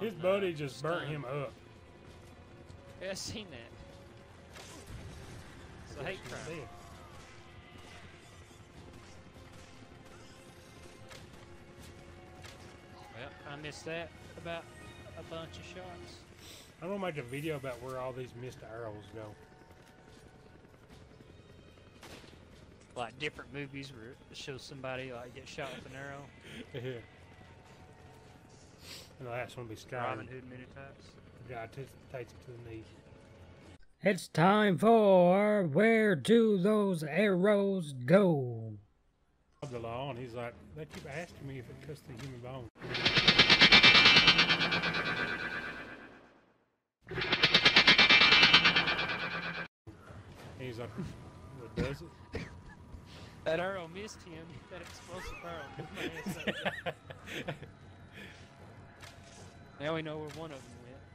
His on, buddy just burnt him up. Yeah, I seen that. It's a hate crime. Well, I missed that about a bunch of shots. I'm gonna make a video about where all these missed arrows go. Like different movies where it shows somebody like get shot with an arrow. Yeah. And the last one will be Sky. Robin Hood many types. The guy takes takes it to the knee. It's time for Where Do Those Arrows Go? The law, and he's like, they keep asking me if it cuts the human bone. And he's like, well, does it? That arrow missed him. That explosive arrow Now we know where one of them went.